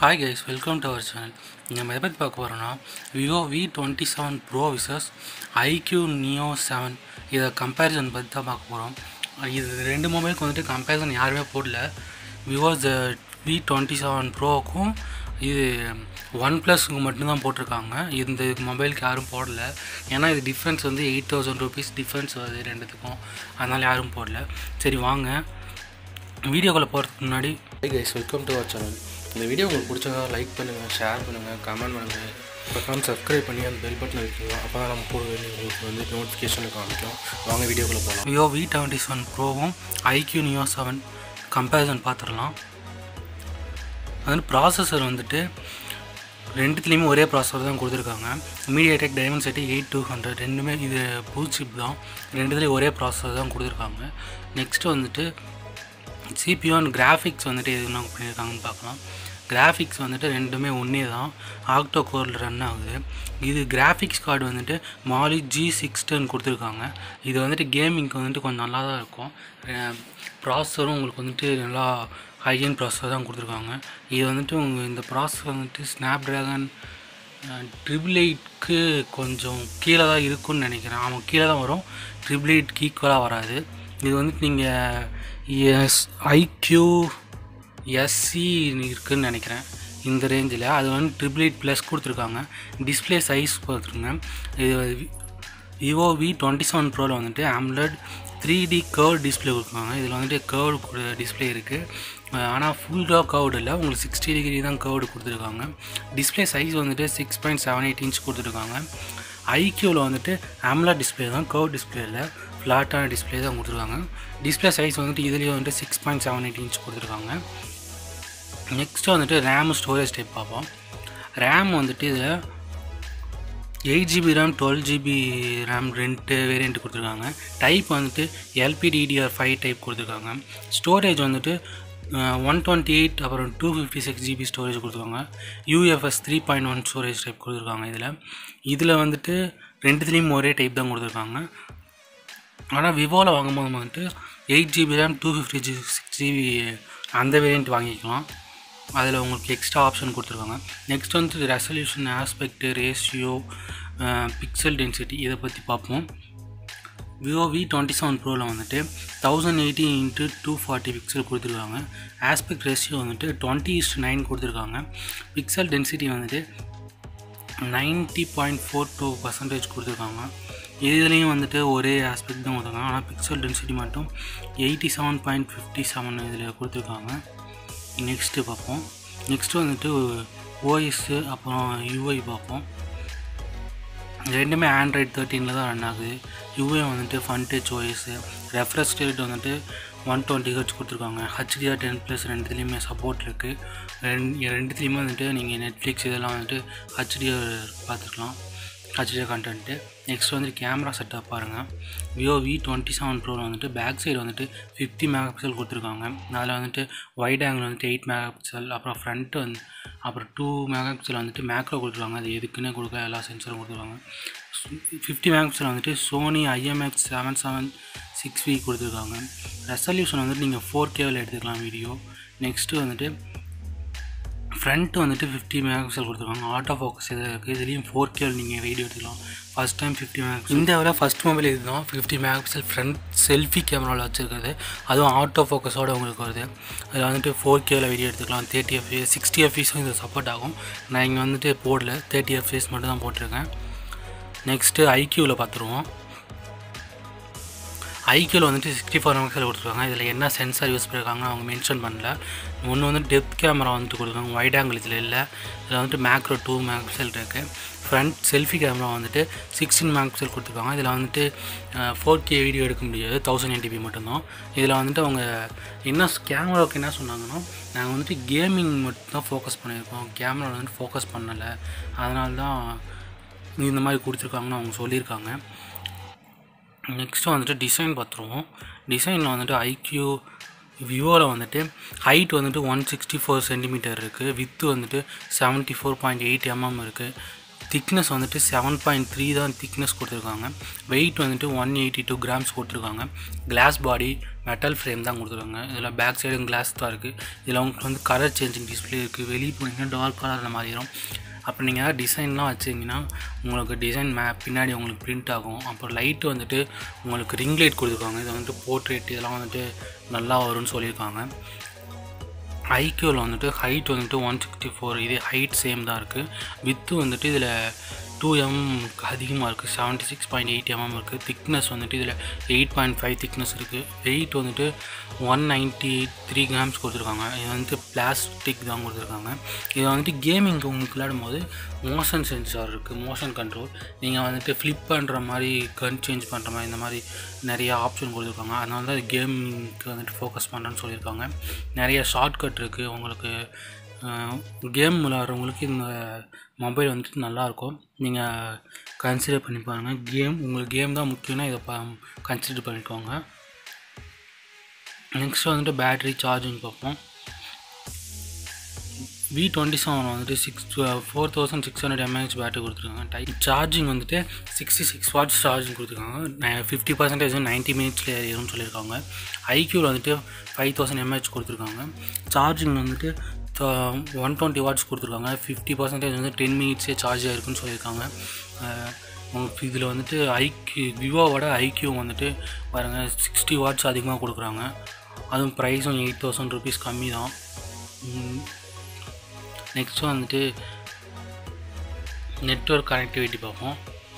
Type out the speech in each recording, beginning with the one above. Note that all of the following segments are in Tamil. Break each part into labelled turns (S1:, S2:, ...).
S1: Hi guys welcome to our channel நம்ம எதை பற்றி பார்க்க போகிறோன்னா Vivo V twenty seven pro versus iQOO Neo seven இதை கம்பேரிசன் பற்றி தான் பார்க்க போகிறோம் இது ரெண்டு மொபைலுக்கு வந்துட்டு கம்பேரிசன் யாருமே போடல. விவோ வி டுவெண்ட்டி செவன் ப்ரோவுக்கும் இது ஒன் ப்ளஸ்க்கு மட்டும்தான் போட்டிருக்காங்க. இந்த மொபைலுக்கு யாரும் போடல. ஏன்னா இது டிஃப்ரென்ஸ் வந்து எயிட் தௌசண்ட் ருபீஸ் டிஃப்ரென்ஸ் வருது ரெண்டுத்துக்கும். அதனால் யாரும் போடல. சரி வாங்க. வீடியோக்குள்ளே போகிறதுக்கு முன்னாடி
S2: hi guys welcome to our channel இந்த வீடியோ உங்களுக்கு பிடிச்சதா லைக் பண்ணுங்கள் ஷேர் பண்ணுங்கள் கமெண்ட் பண்ணுங்கள் பக்கம் சப்ஸ்கிரைப் பண்ணி அந்த பெல் பட்டன் வைக்கணும் அப்போ தான் நம்ம போட வேண்டிய உங்களுக்கு வந்து நோட்டிஃபிகேஷன் காமிக்கும். வாங்க வீடியோக்குள்ளே போகலாம்
S1: விவோ வி டுவெண்ட்டி செவன் ப்ரோவும் ஐக்யூ நியோ செவன் கம்பேரிசன் பார்த்துடலாம் அது ப்ராசஸர் வந்துட்டு ரெண்டுத்துலேயுமே ஒரே ப்ராசஸர் தான் கொடுத்துருக்காங்க. MediaTek Dimensity eight two hundred ரெண்டுமே இது புது சிப் தான். ரெண்டுத்துலேயும் ஒரே ப்ராசஸர் தான் கொடுத்துருக்காங்க. நெக்ஸ்ட்டு வந்துட்டு சிபியூ அண்ட் கிராஃபிக்ஸ் வந்துட்டு எதுனா பண்ணியிருக்காங்கன்னு பார்க்கலாம். கிராஃபிக்ஸ் வந்துட்டு ரெண்டுமே ஒன்றே தான். ஆக்டோ கோரில் ரன் ஆகுது. இது கிராஃபிக்ஸ் கார்டு வந்துட்டு மாலி ஜி சிக்ஸ் டென் கொடுத்துருக்காங்க. இது வந்துட்டு கேமிங்க்கு வந்துட்டு கொஞ்சம் நல்லா தான் இருக்கும். ப்ராசஸரும் உங்களுக்கு வந்துட்டு நல்லா ஹையன் ப்ராசஸர் தான் கொடுத்துருக்காங்க. இது வந்துட்டு உங்கள் இந்த ப்ராசஸர் வந்துட்டு ஸ்னாப் ட்ராகன் ட்ரிபிள் எயிட்க்கு கொஞ்சம் கீழே தான் இருக்கும்னு நினைக்கிறேன். ஆமாம் கீழே தான் வரும். ட்ரிபிள் எயிட்க்கு ஈக்குவலாக வராது. இது வந்துட்டு நீங்கள் எஸ் ஐக்யூ எஸ்சி இருக்குதுன்னு நினைக்கிறேன். இந்த ரேஞ்சில் அது வந்து ட்ரிபிள் எயிட் ப்ளஸ் கொடுத்துருக்காங்க. டிஸ்பிளே சைஸ் பார்த்துருங்க. இது விவோ வி டுவெண்ட்டி செவன் ப்ரோவில் வந்துட்டு AMOLED three D curve display கொடுப்பாங்க இதில் வந்துட்டு கேர்வ் டிஸ்பிளே இருக்குது ஆனால் ஃபுல்லாக கவர்டு இல்லை. உங்களுக்கு சிக்ஸ்டி டிகிரி தான் கர்வ்டு கொடுத்துருக்காங்க. டிஸ்பிளே சைஸ் வந்துட்டு six point seven eight inch கொடுத்துருக்காங்க. ஐக்யூவில் வந்துட்டு ஆம்லா டிஸ்பிளே தான் கேர்வ் டிஸ்பிளே இல்லை. ஃப்ளாட்டான டிஸ்பிளே தான் கொடுத்துருக்காங்க. டிஸ்பிளே சைஸ் வந்துட்டு இதுலேயே வந்துட்டு six point seven eight inch கொடுத்துருக்காங்க. நெக்ஸ்ட்டு வந்துட்டு ரேம் ஸ்டோரேஜ் டைப் பார்ப்போம். ரேம் வந்துட்டு இதில் eight GB RAM twelve GB RAM ரெண்டு வேரியண்ட் கொடுத்துருக்காங்க. டைப் வந்துட்டு எல்பிடிடிஆர் ஃபைவ் டைப் கொடுத்துருக்காங்க. ஸ்டோரேஜ் வந்துட்டு ஒன் டுவெண்ட்டி எயிட் அப்புறம் two fifty six GB storage கொடுத்துருக்காங்க. UFS three point one storage type கொடுத்துருக்காங்க இதில். இதில் வந்துட்டு ரெண்டுத்துலேயும் ஒரே டைப் தான் கொடுத்துருக்காங்க. ஆனால் விவோவில் வாங்கும்போது வந்துட்டு eight GB RAM two fifty G six GB அந்த வேரியண்ட் வாங்கிக்கலாம். அதில் உங்களுக்கு எக்ஸ்ட்ரா ஆப்ஷன் கொடுத்துருக்காங்க நெக்ஸ்ட் வந்து resolution aspect ratio pixel density இதை பற்றி பார்ப்போம். விவோ வி டுவெண்ட்டி செவன் ப்ரோவில் வந்துட்டு thousand eighty into two forty pixel கொடுத்துருக்காங்க. ஆஸ்பெக்ட் ரேஷியோ வந்துட்டு டுவெண்ட்டி இஸ்ட் நைன் கொடுத்துருக்காங்க. பிக்சல் டென்சிட்டி வந்துட்டு ninety point four two percentage கொடுத்துருக்காங்க. இதுலேயும் வந்துட்டு ஒரே ஆஸ்பெக்ட் தான் ஒதுக்கலாம் ஆனால் பிக்சல் டென்சிட்டி மட்டும் eighty seven point fifty seven இதில் கொடுத்துருக்காங்க. நெக்ஸ்ட்டு பார்ப்போம். நெக்ஸ்ட்டு வந்துட்டு ஓஎஸ்ஸு அப்புறம் யூஐ பார்ப்போம். ரெண்டுமே ஆண்ட்ராய்ட் தேர்ட்டீனில் தான் ரன் ஆகுது. யூஏ வந்துட்டு fun touch OS refresh rate வந்துட்டு ஒன் டுவெண்ட்டி ஹெச் கொடுத்துருக்காங்க. ஹச்டிஆர் டென் ப்ளஸ் ரெண்டுத்துலேயுமே சப்போர்ட் இருக்குது ரெண்டு ரெண்டுத்துலேயுமே வந்துட்டு நீங்கள் நெட்ஃப்ளிக்ஸ் இதெல்லாம் வந்துட்டு ஹச்டிஆர் பார்த்துக்கலாம். HDR content. நெக்ஸ்ட் வந்துட்டு கேமரா செட்டப் பாருங்கள் விவோ வி டுவெண்ட்டி செவன் ப்ரோவில் வந்துட்டு பேக் சைடு வந்துட்டு ஃபிஃப்டி மெகா பிக்சல் கொடுத்துருக்காங்க. அதில் வந்துட்டு வைட் ஆங்கிள் வந்துட்டு எயிட் மெகா பிக்சல் அப்புறம் ஃப்ரண்ட்டு வந்து அப்புறம் டூ மெகா பிக்சல் வந்துட்டு மேக்ரோ கொடுத்துருவாங்க அது எதுக்குன்னு கொடுக்க எல்லா சென்சரும் கொடுத்துருவாங்க ஃபிஃப்டி மெகா பிக்சல் வந்துட்டு Sony IMX seven seven six V கொடுத்துருக்காங்க. ரெசல்யூஷன் வந்துட்டு நீங்கள் ஃபோர் கேவில் எடுத்துக்கலாம் வீடியோ நெக்ஸ்ட்டு வந்துட்டு ஃப்ரண்ட்டு வந்துட்டு ஃபிஃப்டி மெகா பிக்சல் கொடுத்துருக்காங்க. ஆட்டோ ஃபோக்கஸ் இதில் இருக்குது இதுலேயும் ஃபோர் கேவில் நீங்கள் வீடியோ எடுத்துக்கலாம். ஃபஸ்ட் டைம் ஃபிஃப்டி மெகா இந்தியாவில் ஃபஸ்ட் மொபைல் இதுதான். Fifty mega pixel front selfie கேமராவில் வச்சுருக்குது அதுவும் ஆட்டோ ஃபோக்கஸோடு உங்களுக்கு வருது. அதில் வந்துட்டு ஃபோர் கேவில் வீடியோ எடுத்துக்கலாம். தேர்ட்டி எஃப்ஏ சிக்ஸ்டி எஃப்ஏஸும் இது சப்போர்ட் ஆகும். நான் இங்கே வந்துட்டு போடல. தேர்ட்டி எஃப்ஏஸ் மட்டும் தான் போட்டிருக்கேன். நெக்ஸ்ட்டு ஐக்யூவில் பார்த்துருவோம். ஐக்கியூவில் வந்துட்டு சிக்ஸ்டி ஃபோர் மெக்ஸில் கொடுத்துருக்காங்க. இதில் என்ன சென்சார் யூஸ் பண்ணியிருக்காங்கன்னு அவங்க மென்ஷன் பண்ணல. ஒன்று வந்து டெப்த் கேமரா வந்துட்டு கொடுத்துருக்காங்க வைட் ஆங்கிள் இதில் இல்லை. இதில் வந்துட்டு மேக்ரோ டூ மேக்ஸல் இருக்குது ஃப்ரண்ட் செல்ஃபி கேமரா வந்துட்டு சிக்ஸ்டீன் மெக்ஸில் கொடுத்துருக்காங்க. இதில் வந்துட்டு ஃபோர் கே வீடியோ எடுக்க முடியாது. தௌசண்ட் என்டிபி மட்டும்தான். இதில் வந்துட்டு அவங்க என்ன கேமராவுக்கு என்ன சொன்னாங்கன்னா நாங்கள் வந்துட்டு கேமிங் மட்டும் தான் ஃபோக்கஸ் பண்ணியிருக்கோம் கேமராவில் வந்துட்டு ஃபோக்கஸ் பண்ணலை. அதனால தான் இந்த மாதிரி கொடுத்துருக்காங்கன்னு அவங்க சொல்லியிருக்காங்க. நெக்ஸ்ட்டு வந்துட்டு டிசைன் பார்த்துருவோம். டிசைனில் வந்துட்டு ஐக்யூ விவோவில் வந்துட்டு ஹைட் வந்துட்டு ஒன் சிக்ஸ்டி ஃபோர் சென்டிமீட்டர் இருக்குது வித்து வந்துட்டு seventy four point eight MM இருக்குது திக்னஸ் வந்துட்டு செவன் பாயிண்ட் த்ரீ தான் திக்னஸ் கொடுத்துருக்காங்க. வெயிட் வந்துட்டு ஒன் எயிட்டி டூ கிராம்ஸ் கொடுத்துருக்காங்க. கிளாஸ் பாடி மெட்டல் ஃப்ரேம் தான் கொடுத்துருக்காங்க. இதில் பேக் சைடும் கிளாஸ் தான் இருக்குது இதில் உங்களுக்கு வந்து கலர் சேஞ்சிங் டிஸ்பிளே இருக்குது வெளியே போனீங்கன்னா டார்க் கலரில் மாறிடும். அப்புறம் நீங்கள் ஏதாவது டிசைன்லாம் வச்சிங்கன்னா உங்களுக்கு டிசைன் மே பின்னாடி உங்களுக்கு பிரிண்ட் ஆகும். அப்புறம் லைட்டு வந்துட்டு உங்களுக்கு ரிங் லைட் கொடுத்துருக்காங்க. இது வந்துட்டு போர்ட்ரேட் இதெல்லாம் வந்துட்டு நல்லா வரும்னு சொல்லியிருக்காங்க. ஐக்யூவில் வந்துட்டு ஹைட் வந்துட்டு ஒன் சிக்ஸ்டி ஃபோர் இதே ஹைட் சேம் தான் இருக்குது வித்து வந்துட்டு இதில் டூ எம் அதிகமாக இருக்குது seventy six point eight MM இருக்குது திக்னஸ் வந்துட்டு இதில் எயிட் பாயிண்ட் ஃபைவ் திக்னஸ் இருக்குது வெயிட் வந்துட்டு ஒன் நைன்ட்டி த்ரீ கிராம்ஸ் கொடுத்துருக்காங்க. இது வந்துட்டு பிளாஸ்டிக் தான் கொடுத்துருக்காங்க. இது வந்துட்டு கேமிங் உங்களுக்கு விளையாடும் போது மோஷன் சென்சார் இருக்குது மோஷன் கண்ட்ரோல் நீங்கள் வந்துட்டு ஃப்ளிப் பண்ணுற மாதிரி கன் சேஞ்ச் பண்ணுற மாதிரி இந்த மாதிரி நிறைய ஆப்ஷன் கொடுத்துருக்காங்க. அதனால தான் கேமிங்க்கு வந்துட்டு ஃபோக்கஸ் பண்ணுறேன்னு சொல்லியிருக்காங்க. நிறைய ஷார்ட்கட் இருக்குது உங்களுக்கு கேம் விளாட்றவங்களுக்கு இந்த மொபைல் வந்துட்டு நல்லாயிருக்கும். நீங்கள் கன்சிடர் பண்ணி பாருங்கள் கேம் உங்களுக்கு கேம் தான் முக்கியம்னா இதை ப கன்சிடர் பண்ணிக்கோங்க. நெக்ஸ்ட் வந்துட்டு பேட்ரி சார்ஜிங் பார்ப்போம். வி டுவெண்ட்டி செவன் வந்துட்டு six four thousand six hundred MAH battery கொடுத்துருக்காங்க. டைப் சார்ஜிங் வந்துட்டு சிக்ஸ்டி சிக்ஸ் வாட்ஸ் சார்ஜிங் கொடுத்துருக்காங்க ஃபிஃப்டி பர்சன்டேஜ் நைன்ட்டி மினிட்ஸில் ஏறும்னு சொல்லியிருக்காங்க. ஐக்யூவில் வந்துட்டு ஃபைவ் தௌசண்ட் எம்ஏஹெச் கொடுத்துருக்காங்க. சார்ஜிங் வந்துட்டு ஒன் டுவெண்ட்டி வாட்ஸ் கொடுத்துருக்காங்க. ஃபிஃப்டி பர்சன்டேஜ் வந்து டென் மினிட்ஸே சார்ஜ் ஆகிருக்குன்னு சொல்லியிருக்காங்க. உங்களுக்கு இதில் வந்துட்டு ஐக்யூ விவோவோட ஐக்யூ வந்துட்டு பாருங்கள் சிக்ஸ்டி வாட்ஸ் அதிகமாக கொடுக்குறாங்க. அதுவும் ப்ரைஸும் எயிட் தௌசண்ட் ருபீஸ் கம்மி தான் நெக்ஸ்ட்டு வந்துட்டு நெட்ஒர்க் கனெக்டிவிட்டி பார்ப்போம்.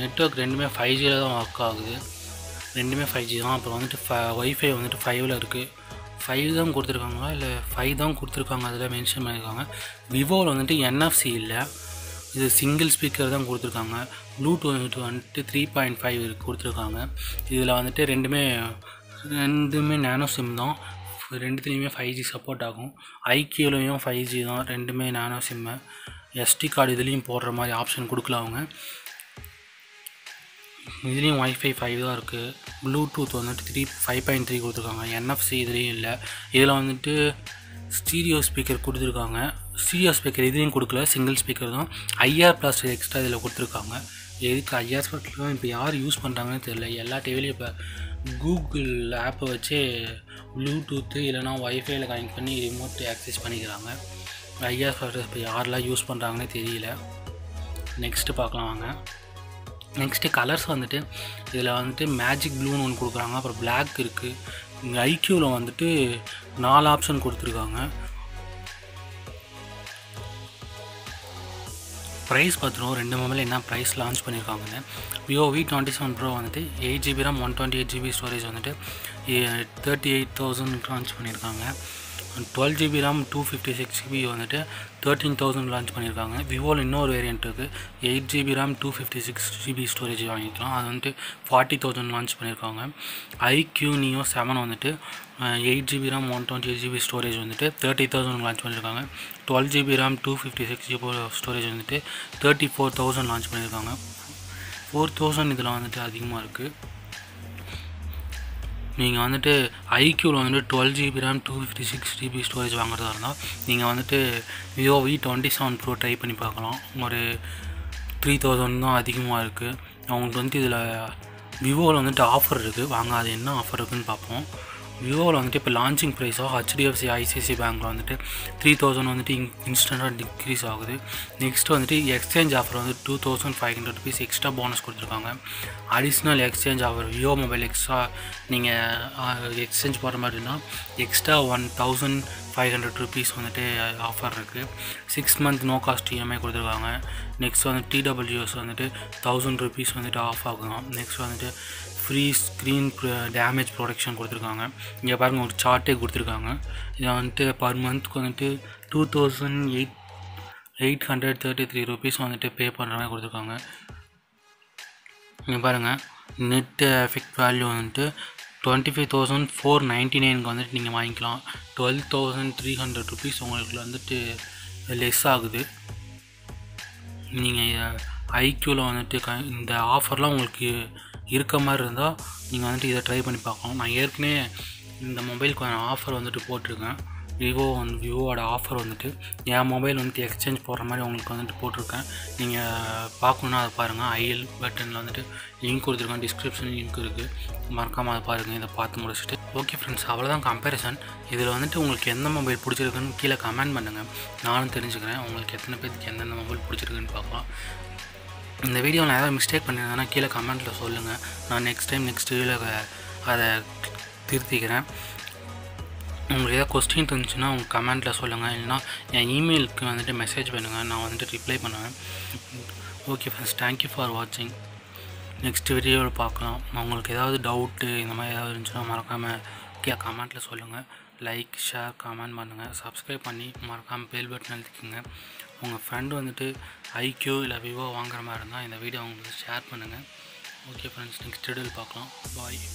S1: நெட்ஒர்க் ரெண்டுமே ஃபைவ் ஜியில் தான் ஒர்க் ஆகுது. ரெண்டுமே ஃபைவ் ஜி தான். அப்புறம் வந்துட்டு ஃப ஒய்ஃபை வந்துட்டு ஃபைவ்ல இருக்குது ஃபைவ் தான் கொடுத்துருக்காங்களா? இல்லை ஃபைவ் தான் கொடுத்துருக்காங்க அதில் மென்ஷன் பண்ணியிருக்காங்க விவோவில் வந்துட்டு என்எஃப்சி இல்லை. இது சிங்கிள் ஸ்பீக்கர் தான் கொடுத்துருக்காங்க. ப்ளூடூத் வந்துட்டு த்ரீ பாயிண்ட் ஃபைவ் கொடுத்துருக்காங்க. இதில் வந்துட்டு ரெண்டுமே ரெண்டுமே நேனோ சிம் தான். ரெண்டுத்துலேயுமே ஃபைவ் ஜி சப்போர்ட் ஆகும். ஐக்கியூலையும் ஃபைவ் ஜி தான். ரெண்டுமே நேனோ சிம்மு எஸ்டி கார்டு இதுலேயும் போடுற மாதிரி ஆப்ஷன் கொடுக்கல அவங்க. இதுலேயும் ஒய்ஃபை ஃபைவ் தான் இருக்குது ப்ளூடூத் வந்துட்டு த்ரீ ஃபைவ் பாயிண்ட் த்ரீ கொடுத்துருக்காங்க. என்எஃப்சி இதுலேயும் இல்லை. இதில் வந்துட்டு ஸ்டீரியோ ஸ்பீக்கர் கொடுத்துருக்காங்க. ஸ்டீரியோ ஸ்பீக்கர் இதுலேயும் கொடுக்கல. சிங்கிள் ஸ்பீக்கர் தான். ஐஆர் ப்ளஸ் எக்ஸ்ட்ரா இதில் கொடுத்துருக்காங்க. எதுக்கு ஐஆர் ஸ்பீக்கர்லாம் இப்போ யார் யூஸ் பண்ணுறாங்கன்னு தெரியல. எல்லா டிவிலையும் இப்போ கூகுள் ஆப்பை வச்சு ப்ளூடூத்து இல்லைனா ஒய்ஃபைல கனெக்ட் பண்ணி ரிமோட் ஆக்சஸ் பண்ணிக்கிறாங்க. ஐஆர் ஸ்பீக்கர் இப்போ யாரெல்லாம் யூஸ் பண்ணுறாங்கன்னே தெரியல. நெக்ஸ்ட்டு பார்க்கலாம் வாங்க. நெக்ஸ்ட்டு கலர்ஸ் வந்துட்டு இதில் வந்துட்டு மேஜிக் ப்ளூன்னு ஒன்று கொடுக்குறாங்க. அப்புறம் பிளாக் இருக்குது இங்கே ஐக்யூவில் வந்துட்டு நாலு ஆப்ஷன் கொடுத்துருக்காங்க. ப்ரைஸ் பார்த்துருவோம். ரெண்டு மொபைல் என்ன ப்ரைஸ் லான்ச் பண்ணியிருக்காங்கன்னு. Vivo V twenty seven pro வந்துட்டு eight GB RAM one twenty eight GB storage வந்துட்டு தேர்ட்டி எயிட் தௌசண்ட் லான்ச் பண்ணியிருக்காங்க. Twelve GB RAM two fifty six GB வந்துட்டு தேர்ட்டீன் தௌசண்ட் லான்ச் பண்ணியிருக்காங்க. விவோவில் இன்னொரு வேரியன்ட் இருக்குது eight GB RAM two fifty six GB storage வாங்கிக்கலாம் அது வந்துட்டு ஃபார்ட்டி தௌசண்ட் லான்ச் பண்ணியிருக்காங்க. ஐக்யூ நியோ செவன் வந்துட்டு eight GB RAM one twenty eight GB storage வந்துட்டு தேர்ட்டி தௌசண்ட் லான்ச் பண்ணியிருக்காங்க. Twelve GB RAM two fifty six GB storage வந்துட்டு தேர்ட்டி ஃபோர் தௌசண்ட் லான்ச் பண்ணியிருக்காங்க. ஃபோர் தௌசண்ட் இதில் வந்துட்டு அதிகமாக இருக்குது நீங்கள் வந்துட்டு ஐக்யூவில் வந்துட்டு twelve GB RAM two fifty six GB storage வாங்குறதா இருந்தால் நீங்கள் வந்துட்டு Vivo V twenty seven pro try பண்ணி பார்க்கலாம். ஒரு த்ரீ தௌசண்ட் தான் அதிகமாக இருக்குது அவங்களுக்கு வந்துட்டு இதில் விவோவில் வந்துட்டு ஆஃபர் இருக்குது வாங்க அது என்ன ஆஃபர் இருக்குதுன்னு பார்ப்போம். விவோவில் வந்துட்டு இப்போ லான்ச்சிங் ப்ரைஸாக ஹெச்டிஎஃப்சி ஐசிசி பேங்க்கில் வந்துட்டு த்ரீ தௌசண்ட் வந்துட்டு இன் இன்ஸ்டண்ட்டாக டிக்ரீஸ் ஆகுது. நெக்ஸ்ட் வந்துட்டு எக்ஸ்சேஞ்ச் ஆஃபர் வந்து two thousand five hundred rupees extra bonus கொடுத்துருக்காங்க. Additional exchange offer Vivo mobile extra நீங்கள் எக்ஸ்சேஞ்ச் போடுற மாதிரினா extra one thousand five hundred rupees வந்துட்டு ஆஃபர் இருக்குது six month no cost EMI கொடுத்துருக்காங்க. நெக்ஸ்ட் வந்து டிடபிள்யூஎஸ் வந்துட்டு தௌசண்ட் ருபீஸ் வந்துட்டு ஆஃப் ஆகும் நெக்ஸ்ட் வந்துட்டு ஃப்ரீ ஸ்க்ரீன் டேமேஜ் ப்ரொடக்ஷன் கொடுத்துருக்காங்க. இங்கே பாருங்கள் ஒரு சார்ட்டே கொடுத்துருக்காங்க. இதை வந்துட்டு பர் மந்த்க்கு வந்துட்டு two thousand eight eight hundred thirty three rupees வந்துட்டு பே பண்ணுற மாதிரி கொடுத்துருக்காங்க. இங்கே பாருங்கள் நெட் எஃபெக்ட் வேல்யூ வந்துட்டு twenty five thousand four ninety நைனுக்கு வந்துட்டு நீங்கள் வாங்கிக்கலாம். Twelve thousand three hundred rupees உங்களுக்கு வந்துட்டு லெஸ் ஆகுது. நீங்கள் ஐக்யூவில் uh, வந்துட்டு க இந்த ஆஃபர்லாம் உங்களுக்கு இருக்க மாதிரி இருந்தால் நீங்கள் வந்துட்டு இதை ட்ரை பண்ணி பார்க்கலாம். நான் ஏற்கனவே இந்த மொபைலுக்கு ஆஃபர் வந்துட்டு போட்டிருக்கேன். விவோ வந்து விவோவோட ஆஃபர் வந்துட்டு என் மொபைல் வந்துட்டு எக்ஸ்சேஞ்ச் போடுற மாதிரி உங்களுக்கு வந்துட்டு போட்டிருக்கேன். நீங்கள் பார்க்கணுன்னா அதை பாருங்கள் ஐஎல் பட்டனில் வந்துட்டு லிங்க் கொடுத்துருக்கேன். டிஸ்கிரிப்ஷன் லிங்க் இருக்குது மறக்காமல் அதை பாருங்கள் இதை பார்த்து முடிச்சுட்டு. ஓகே ஃப்ரெண்ட்ஸ் அவ்வளோதான் கம்பேரிசன் இதில் வந்துட்டு உங்களுக்கு எந்த மொபைல் பிடிச்சிருக்குன்னு கீழே கமெண்ட் பண்ணுங்கள் நானும் தெரிஞ்சுக்கிறேன். உங்களுக்கு எத்தனை பேருக்கு எந்தெந்த மொபைல் பிடிச்சிருக்குன்னு பார்க்கலாம். இந்த வீடியோ நான் ஏதாவது மிஸ்டேக் பண்ணியிருந்தேன்னா கீழே கமெண்ட்டில் சொல்லுங்கள் நான் நெக்ஸ்ட் டைம் நெக்ஸ்ட் வீடியோவில் அதை திருத்திக்கிறேன். உங்களுக்கு ஏதாவது கொஸ்டின் இருந்துச்சுன்னா உங்கள் கமெண்ட்டில் சொல்லுங்கள் இல்லைனா என் இமெயிலுக்கு வந்துட்டு மெசேஜ் பண்ணுங்கள் நான் வந்துட்டு ரிப்ளை பண்ணுவேன். Okay friends thank you for வாட்சிங் நெக்ஸ்ட் வீடியோவில் பார்க்கலாம். உங்களுக்கு ஏதாவது டவுட்டு இந்த மாதிரி ஏதாவது இருந்துச்சுன்னா மறக்காமல் கீழே கமெண்ட்டில் சொல்லுங்கள் லைக் ஷேர் கமெண்ட் பண்ணுங்கள் சப்ஸ்கிரைப் பண்ணி மறக்காமல் பெல் பட்டன் அழுத்திக்கோங்க. உங்கள் ஃப்ரெண்டு வந்துட்டு ஐக்யூ இல்லை விவோ வாங்குற மாதிரி இருந்தால் இந்த வீடியோ அவங்களுக்கு ஷேர் பண்ணுங்கள் ஓகே ஃப்ரெண்ட்ஸ் நெக்ஸ்ட் வீடியோவில் பார்க்கலாம். பாய்